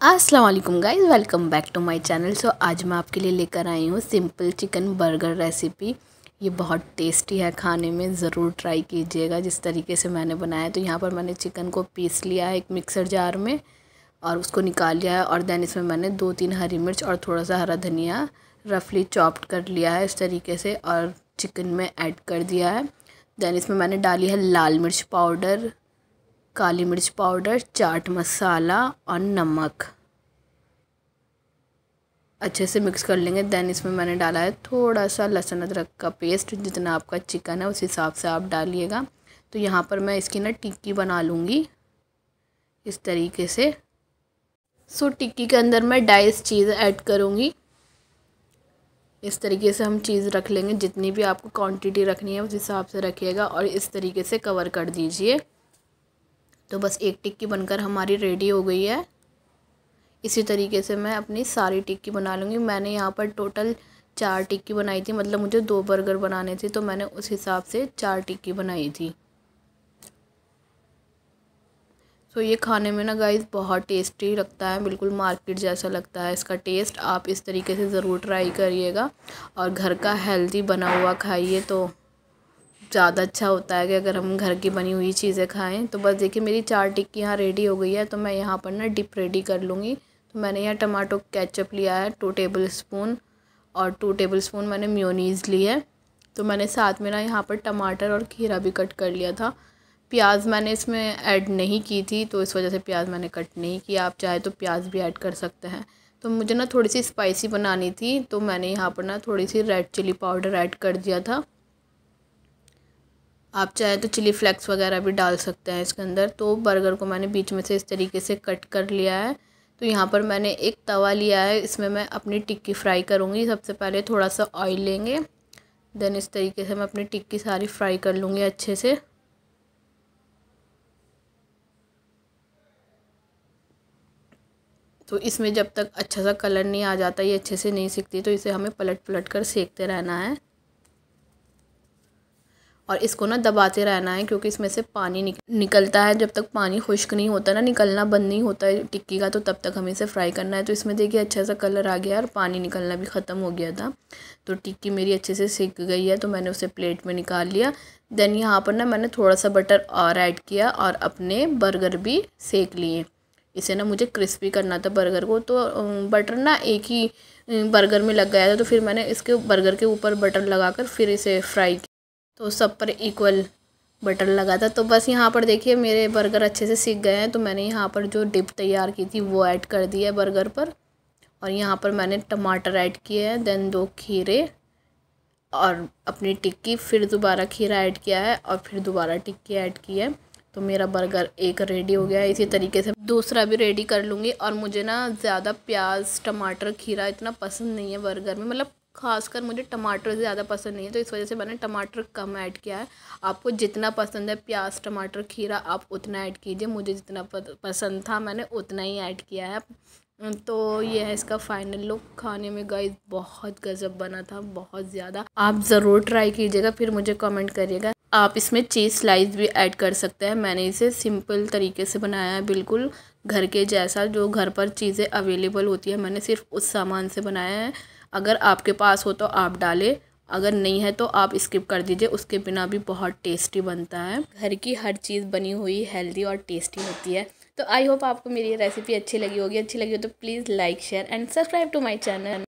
अस्सलाम वालेकुम guys, welcome back to my channel. So, आज मैं आपके लिए लेकर आई हूँ सिंपल चिकन बर्गर रेसिपी। ये बहुत टेस्टी है खाने में, ज़रूर ट्राई कीजिएगा। जिस तरीके से मैंने बनाया तो यहाँ पर मैंने चिकन को पीस लिया है एक मिक्सर जार में और उसको निकाल लिया है और देन इसमें मैंने दो तीन हरी मिर्च और थोड़ा सा हरा धनिया रफली चॉप्ड कर लिया है इस तरीके से और चिकन में ऐड कर दिया है। देन इसमें मैंने डाली है लाल मिर्च पाउडर। काली मिर्च पाउडर, चाट मसाला और नमक। अच्छे से मिक्स कर लेंगे देन इसमें मैंने डाला है थोड़ा सा लहसुन अदरक का पेस्ट जितना आपका चिकन है, उस हिसाब से आप डालिएगा। तो यहाँ पर मैं इसकी ना टिक्की बना लूँगी, इस तरीके से। सो टिक्की के अंदर मैं डाइस चीज़ ऐड करूँगी। इस तरीके से हम चीज़ रख लेंगे, जितनी भी आपको क्वांटिटी रखनी है, उस हिसाब से रखिएगा और इस तरीके से कवर कर दीजिए। तो बस एक टिक्की बनकर हमारी रेडी हो गई है। इसी तरीके से मैं अपनी सारी टिक्की बना लूँगी। मैंने यहाँ पर टोटल चार टिक्की बनाई थी मतलब मुझे दो बर्गर बनाने थे तो मैंने उस हिसाब से चार टिक्की बनाई थी। तो ये खाने में ना गाइस बहुत टेस्टी लगता है, बिल्कुल मार्केट जैसा लगता है। इसका टेस्ट आप इस तरीके से ज़रूर ट्राई करिएगा। और घर का हेल्दी बना हुआ खाइए तो। ज़्यादा अच्छा होता है कि अगर हम घर की बनी हुई चीज़ें खाएँ तो बस देखिए मेरी चार टिक्की यहाँ रेडी हो गई है तो मैं यहाँ पर ना डिप रेडी कर लूँगी। तो मैंने यहाँ टमाटो केचप लिया है टू टेबल स्पून और टू टेबल स्पून मैंने म्योनीज़ ली है। तो मैंने साथ में ना यहाँ पर टमाटर और खीरा भी कट कर लिया था। प्याज मैंने इसमें ऐड नहीं की थी तो इस वजह से प्याज मैंने कट नहीं किया। आप चाहे तो प्याज भी ऐड कर सकते हैं। तो मुझे ना थोड़ी सी स्पाइसी बनानी थी तो मैंने यहाँ पर ना थोड़ी सी रेड चिली पाउडर ऐड कर दिया था। आप चाहे तो चिली फ्लेक्स वगैरह भी डाल सकते हैं इसके अंदर। तो बर्गर को मैंने बीच में से इस तरीके से कट कर लिया है। तो यहाँ पर मैंने एक तवा लिया है, इसमें मैं अपनी टिक्की फ्राई करूँगी। सबसे पहले थोड़ा सा ऑयल लेंगे, देन इस तरीके से मैं अपनी टिक्की सारी फ्राई कर लूँगी अच्छे से। तो इसमें जब तक अच्छा सा कलर नहीं आ जाता, ये अच्छे से नहीं सीखती तो इसे हमें पलट पलट कर सेकते रहना है। और इसको ना दबाते रहना है क्योंकि इसमें से पानी निक, निकलता है। जब तक पानी खुश्क नहीं होता ना निकलना बंद नहीं होता है टिक्की का तो तब तक हमें इसे फ्राई करना है। तो इसमें देखिए अच्छा सा कलर आ गया और पानी निकलना भी ख़त्म हो गया था। तो टिक्की मेरी अच्छे से सीख गई है तो मैंने उसे प्लेट में निकाल लिया। देन यहाँ पर ना मैंने थोड़ा सा बटर और ऐड किया और अपने बर्गर भी सेक लिए। इसे ना मुझे क्रिस्पी करना था बर्गर को तो बटर ना एक ही बर्गर में लग गया था। तो फिर मैंने इसके बर्गर के ऊपर बटर लगाकर फिर इसे फ्राई तो सब पर इक्वल बटर लगा था। तो बस यहाँ पर देखिए, मेरे बर्गर अच्छे से सीख गए हैं। तो मैंने यहाँ पर जो डिप तैयार की थी, वो ऐड कर दी है बर्गर पर। और यहाँ पर मैंने टमाटर ऐड किए हैं देन दो खीरे और अपनी टिक्की, फिर दोबारा खीरा ऐड किया है और फिर दोबारा टिक्की ऐड की है। तो मेरा बर्गर एक रेडी हो गया है। इसी तरीके से दूसरा भी रेडी कर लूँगी। और मुझे ना ज़्यादा प्याज, टमाटर, खीरा इतना पसंद नहीं है बर्गर में। मतलब खासकर मुझे टमाटर ज़्यादा पसंद नहीं है तो इस वजह से मैंने टमाटर कम ऐड किया है। आपको जितना पसंद है प्याज, टमाटर, खीरा, आप उतना ऐड कीजिए, मुझे जितना पसंद था मैंने उतना ही ऐड किया है। तो ये है इसका फाइनल लुक। खाने में गाइस बहुत गज़ब बना था, बहुत ज़्यादा। आप ज़रूर ट्राई कीजिएगा, फिर मुझे कमेंट करिएगा। आप इसमें चीज़ स्लाइस भी ऐड कर सकते हैं। मैंने इसे सिंपल तरीके से बनाया है, बिल्कुल घर के जैसा, जो घर पर चीज़ें अवेलेबल होती है, मैंने सिर्फ़ उस सामान से बनाया है। अगर आपके पास हो तो आप डालें, अगर नहीं है तो आप स्किप कर दीजिए, उसके बिना भी बहुत टेस्टी बनता है। घर की हर चीज़ बनी हुई हेल्दी और टेस्टी होती है। तो आई होप आपको मेरी रेसिपी अच्छी लगी होगी। अच्छी लगी हो तो please like, share and subscribe to my channel.